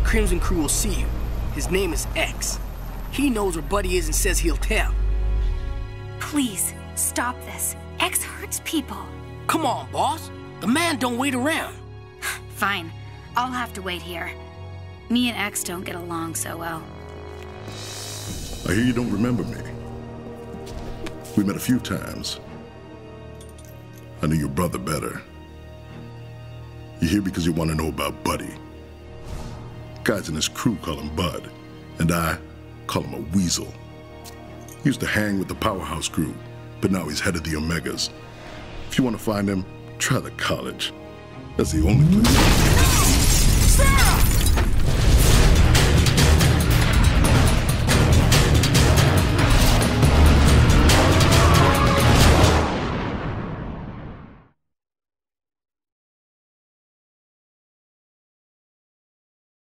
crew will see you. His name is X. He knows where Buddy is and says he'll tell. Please, stop this. X hurts people. Come on, boss. The man don't wait around. Fine. I'll have to wait here. Me and X don't get along so well. I hear you don't remember me. We met a few times. I knew your brother better. You're here because you want to know about Buddy. Guys in his crew call him Bud, and I call him a weasel. He used to hang with the Powerhouse crew, but now he's head of the Omegas. If you want to find him, try the college. That's the only place.